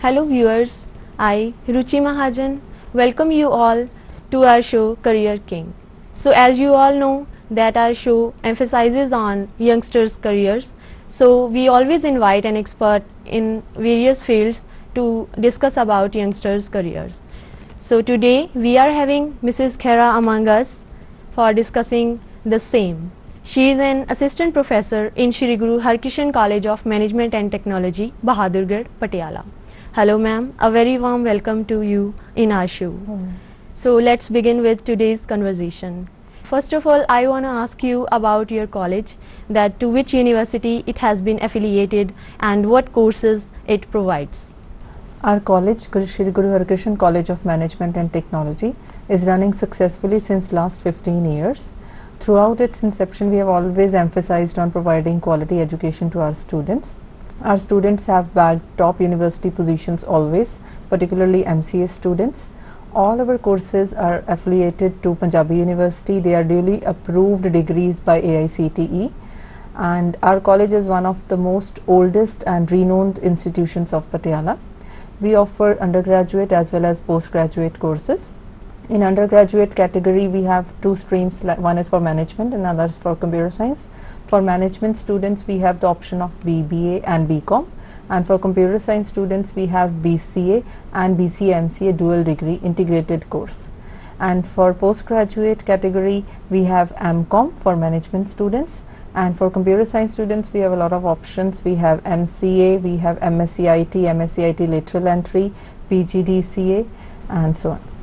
Hello viewers, I Ruchi Mahajan welcome you all to our show Career King. So as you all know that our show emphasizes on youngsters careers so we always invite an expert in various fields to discuss about youngsters careers. So today we are having Mrs. Khaira among us for discussing the same. She is an assistant professor in Shri Guru Harkishan College of Management and Technology, Bahadurgarh, Patiala. Hello ma'am, a very warm welcome to you in our show. Hmm. So let's begin with today's conversation. First of all, I want to ask you about your college, that to which university it has been affiliated and what courses it provides. Our college, Shri Guru Harkrishan College of Management and Technology, is running successfully since last 15 years. Throughout its inception, we have always emphasized on providing quality education to our students. Our students have bagged top university positions always, particularly MCA students. All our courses are affiliated to Punjabi University. They are duly approved degrees by AICTE and our college is one of the most oldest and renowned institutions of Patiala. We offer undergraduate as well as postgraduate courses. In undergraduate category, we have two streams. One is for management, and another is for computer science. For management students, we have the option of BBA and BCom, and for computer science students, we have BCA and BCMCA dual degree integrated course. And for postgraduate category, we have MCom for management students. And for computer science students, we have a lot of options. We have MCA, we have MSCIT, MSCIT lateral entry, PGDCA, and so on.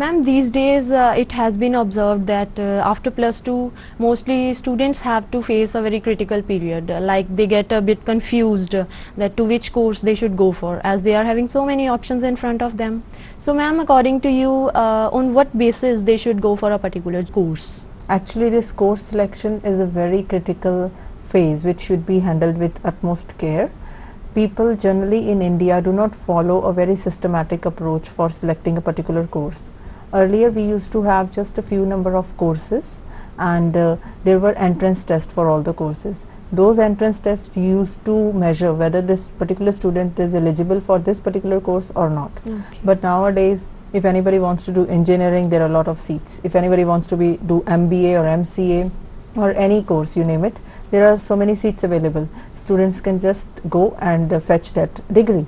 Ma'am, these days uh, it has been observed that uh, after plus two, mostly students have to face a very critical period. uh, like they get a bit confused uh, that to which course they should go for, as they are having so many options in front of them. So, ma'am, according to you, uh, on what basis they should go for a particular course? Actually, this course selection is a very critical phase which should be handled with utmost care. People generally in India do not follow a very systematic approach for selecting a particular course. Earlier, we used to have just a few number of courses, and uh, there were entrance tests for all the courses. Those entrance tests used to measure whether this particular student is eligible for this particular course or not. Okay. But nowadays, if anybody wants to do engineering, there are a lot of seats. If anybody wants to be do MBA or MCA or any course, you name it, there are so many seats available. Students can just go and uh, fetch that degree.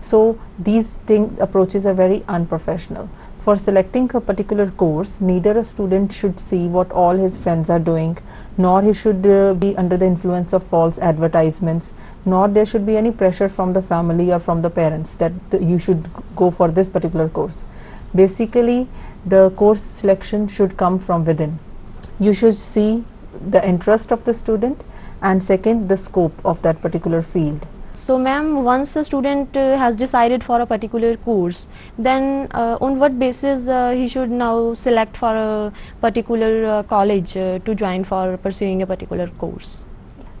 So these thing approaches are very unprofessional. For selecting a particular course, neither a student should see what all his friends are doing, nor he should uh, be under the influence of false advertisements, nor there should be any pressure from the family or from the parents that th- you should go for this particular course. Basically, the course selection should come from within. You should see the interest of the student and second the scope of that particular field. So, ma'am, once a student uh, has decided for a particular course, then uh, on what basis uh, he should now select for a particular uh, college uh, to join for pursuing a particular course?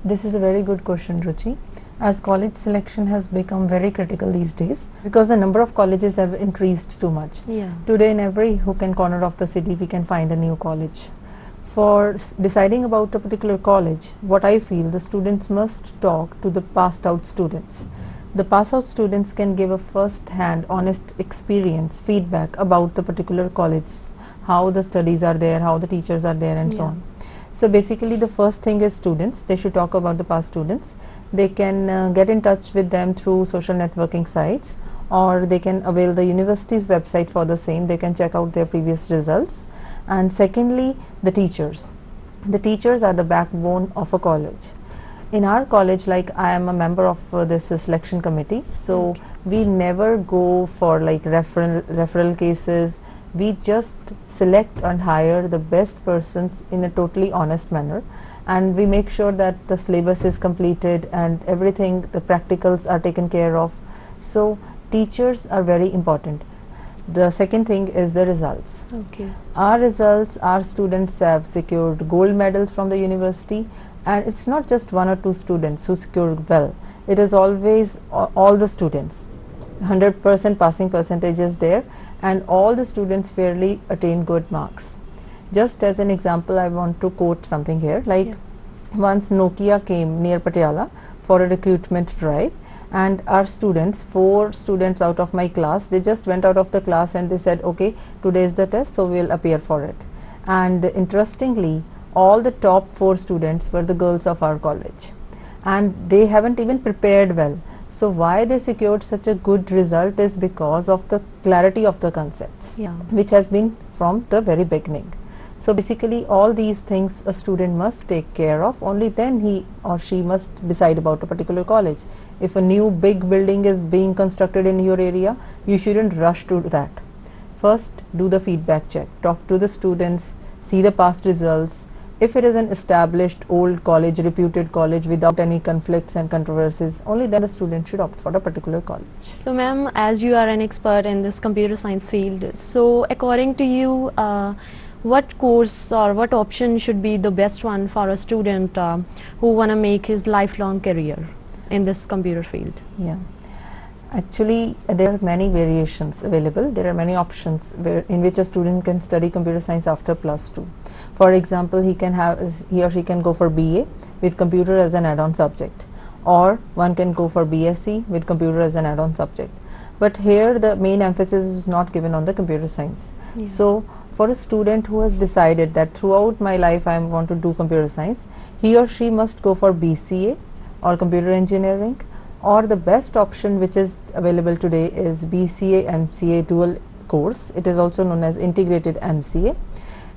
This is a very good question, Ruchi. As college selection has become very critical these days because the number of colleges have increased too much. Yeah. Today, in every hook and corner of the city, we can find a new college. For s- deciding about a particular college, what I feel the students must talk to the passed out students. The pass out students can give a first hand, honest experience, feedback about the particular college, how the studies are there, how the teachers are there, and so on. So, basically, the first thing is students, they should talk about the past students. They can uh, get in touch with them through social networking sites or they can avail the university's website for the same. They can check out their previous results. And secondly, the teachers. The teachers are the backbone of a college. In our college, like I am a member of uh, this uh, selection committee, so Okay. we never go for like referral referral cases. We just select and hire the best persons in a totally honest manner, and we make sure that the syllabus is completed and everything, the practicals are taken care of. So teachers are very important. The second thing is the results. Okay. Our results, our students have secured gold medals from the university, and it's not just one or two students who secured well. It is always all the students. 100% passing percentage is there, and all the students fairly attain good marks. Just as an example, I want to quote something here. Like Yeah. once Nokia came near Patiala for a recruitment drive, and our students four students out of my class they just went out of the class and they said okay today is the test so we'll appear for it. And interestingly all the top four students were the girls of our college. And they haven't even prepared well. So why they secured such a good result is because of the clarity of the concepts Yeah. which has been from the very beginning so basically all these things a student must take care of. Only then he or she must decide about a particular college. If a new big building is being constructed in your area you shouldn't rush to that. First do the feedback check. Talk to the students see the past results. If it is an established old college reputed college without any conflicts and controversies only then the student should opt for a particular college. So, ma'am, as you are an expert in this computer science field, so according to you, uh, what course or what option should be the best one for a student uh, who want to make his lifelong career in this computer field? Yeah. Actually, uh, there are many variations available. There are many options where, in which a student can study computer science after plus two. For example, he can have he or she can go for BA with computer as an add-on subject, or one can go for BSc with computer as an add-on subject. But here, the main emphasis is not given on the computer science. Yeah. So, for a student who has decided that throughout my life I want to do computer science, he or she must go for BCA or computer engineering or the best option which is available today is BCA MCA dual course. It is also known as integrated MCA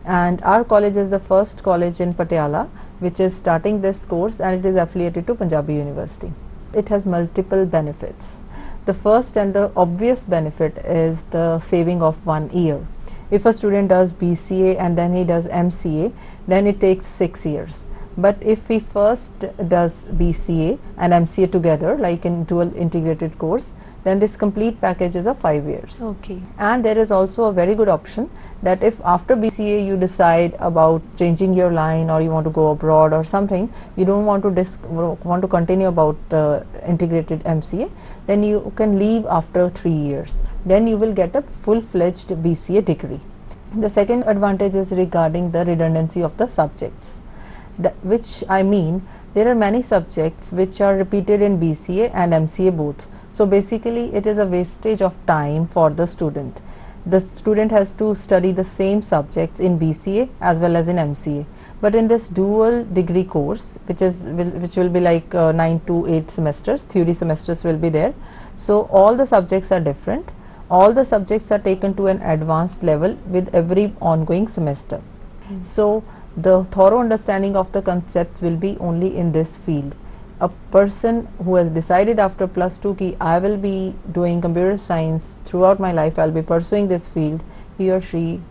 and our college is the first college in Patiala which is starting this course and it is affiliated to Punjabi University. It has multiple benefits. The first and the obvious benefit is the saving of one year. If a student does BCA and then he does MCA, then it takes six years. But if he first does BCA and MCA together, like in dual integrated course, then this complete package is of five years. Okay. And there is also a very good option that if after BCA you decide about changing your line or you want to go abroad or something, you don't want to dis- want to continue about uh, integrated MCA, then you can leave after three years. Then you will get a full-fledged BCA degree. The second advantage is regarding the redundancy of the subjects, the, which I mean there are many subjects which are repeated in BCA and MCA both. So basically it is a wastage of time for the student. The student has to study the same subjects in BCA as well as in MCA. But in this dual degree course, which is will, which will be like uh, nine to eight semesters, theory semesters will be there. So all the subjects are different. All the subjects are taken to an advanced level with every ongoing semester. So the thorough understanding of the concepts will be only in this field. A person who has decided after plus two ki I will be doing computer science throughout my life, I'll be pursuing this field, he or she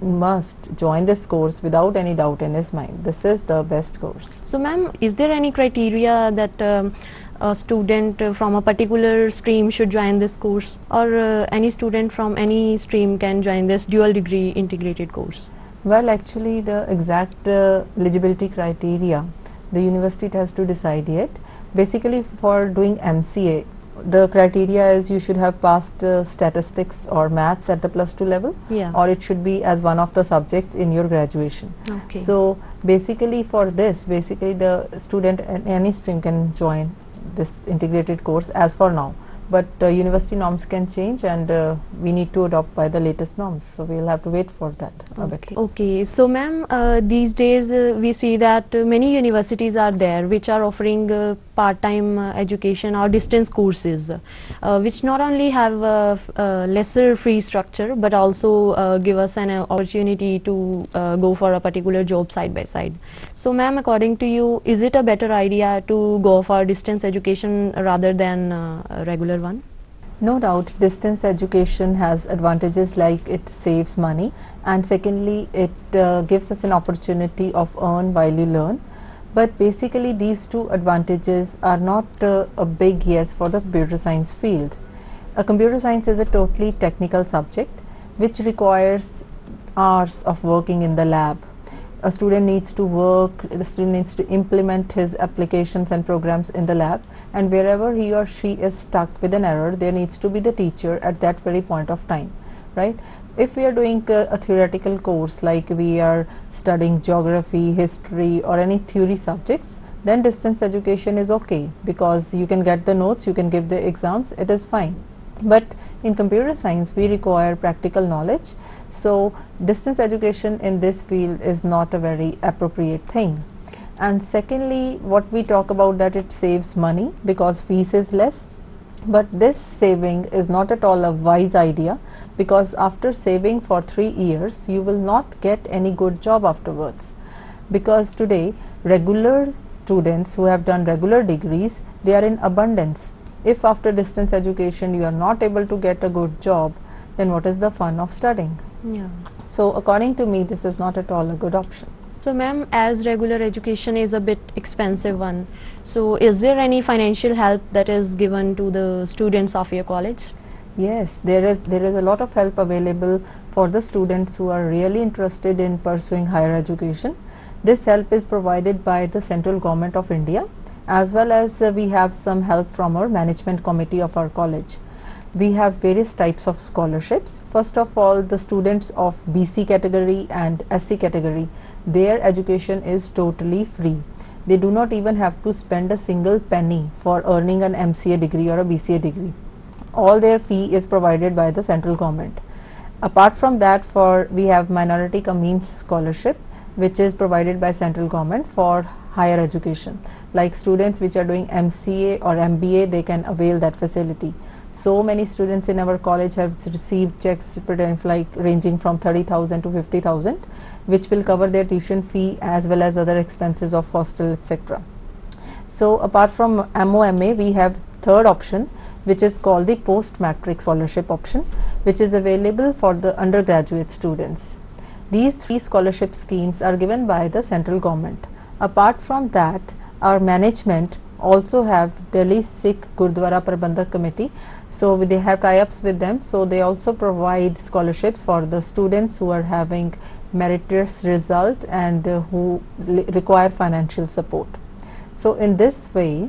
must join this course without any doubt in his mind. This is the best course. So, ma'am, is there any criteria that um, a student uh, from a particular stream should join this course, or uh, any student from any stream can join this dual degree integrated course? Well, actually, the exact uh, eligibility criteria the university has to decide yet. Basically, for doing MCA, the criteria is you should have passed uh, statistics or maths at the plus two level, Yeah. or it should be as one of the subjects in your graduation. Okay. So, basically, for this, basically, the student in any stream can join this integrated course as for now. But uh, university norms can change, and uh, we need to adopt by the latest norms. So, we'll have to wait for that. Okay. okay. So, ma'am, uh, these days uh, we see that many universities are there which are offering uh, part-time uh, education or distance courses, uh, which not only have uh, lesser free structure but also uh, give us an opportunity to go for a particular job side by side. So, ma'am, according to you, is it a better idea to go for distance education rather than a regular one? No doubt, distance education has advantages like it saves money, and secondly, it uh, gives us an opportunity of earn while you learn. But basically, these two advantages are not uh, a big yes for the computer science field. A computer science is a totally technical subject which requires hours of working in the lab. A student needs to work, the student needs to implement his applications and programs in the lab, and wherever he or she is stuck with an error, there needs to be the teacher at that very point of time, right? If we are doing a, a theoretical course like we are studying geography, history, or any theory subjects, then distance education is okay because you can get the notes, you can give the exams, it is fine. But in computer science, we require practical knowledge. So, distance education in this field is not a very appropriate thing. And secondly, what we talk about that it saves money because fees is less. But this saving is not at all a wise idea because after saving for three years, you will not get any good job afterwards. Because today, regular students who have done regular degrees, they are in abundance. If after distance education you are not able to get a good job, then what is the fun of studying? Yeah. So, according to me, this is not at all a good option. So ma'am, as regular education is a bit expensive one, so is there any financial help that is given to the students of your college? Yes, there is there is a lot of help available for the students who are really interested in pursuing higher education. This help is provided by the central government of India as well as uh, we have some help from our management committee of our college. We have various types of scholarships. First of all, the students of BC category and SC category, their education is totally free. They do not even have to spend a single penny for earning an MCA degree or a BCA degree. All their fee is provided by the central government. Apart from that, for we have minority means scholarship, which is provided by central government for higher education. Like students which are doing MCA or MBA, they can avail that facility. So many students in our college have received checks like ranging from 30,000 to 50,000, which will cover their tuition fee as well as other expenses of hostel, etc. So apart from MOMA, we have third option, which is called the post matric scholarship option, which is available for the undergraduate students. These three scholarship schemes are given by the central government. Apart from that, our management also have Delhi Sikh Gurdwara Prabandhak Committee. So they have tie-ups with them. So they also provide scholarships for the students who are having meritorious result and uh, who require financial support. So in this way,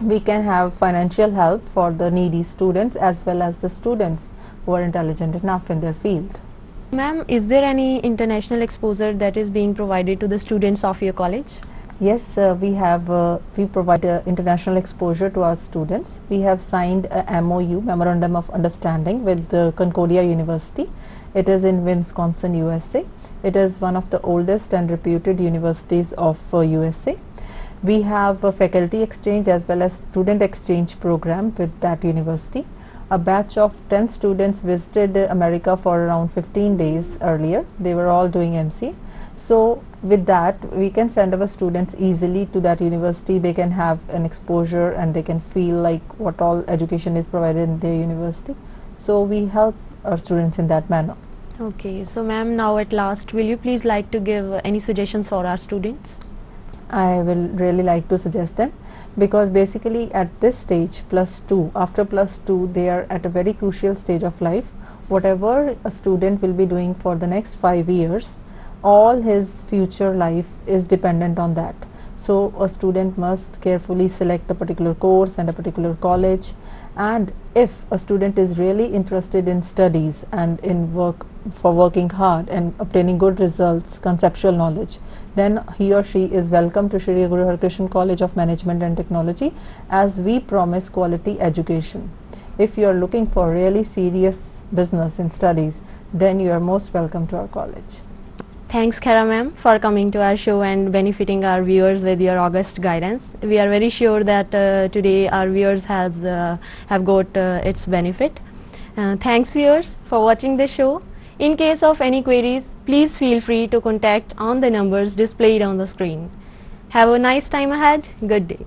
we can have financial help for the needy students as well as the students who are intelligent enough in their field. Ma'am, is there any international exposure that is being provided to the students of your college? Yes, uh, we have uh, we provide uh, international exposure to our students. We have signed a MOU Memorandum of Understanding with the Concordia University. It is in Wisconsin, USA. It is one of the oldest and reputed universities of USA. We have a faculty exchange as well as student exchange program with that university. A batch of 10 students visited America for around 15 days earlier. They were all doing MC. So with that we can send our students easily to that university they can have an exposure and they can feel like what all education is provided in their university so we help our students in that manner okay so ma'am now at last will you please like to give any suggestions for our students i will really like to suggest them because basically at this stage plus 2 after plus 2 they are at a very crucial stage of life whatever a student will be doing for the next 5 years all his future life is dependent on that. So a student must carefully select a particular course and a particular college and if a student is really interested in studies and in work for working hard and obtaining good results, conceptual knowledge, then he or she is welcome to Shri Guru Harkrishan College of Management and Technology as we promise quality education. If you are looking for really serious business in studies, then you are most welcome to our college. Thanks Khaira ma'am for coming to our show and benefiting our viewers with your August guidance. We are very sure that uh, today our viewers has uh, have got uh, its benefit. Uh, thanks viewers for watching the show. In case of any queries, please feel free to contact on the numbers displayed on the screen. Have a nice time ahead. Good day.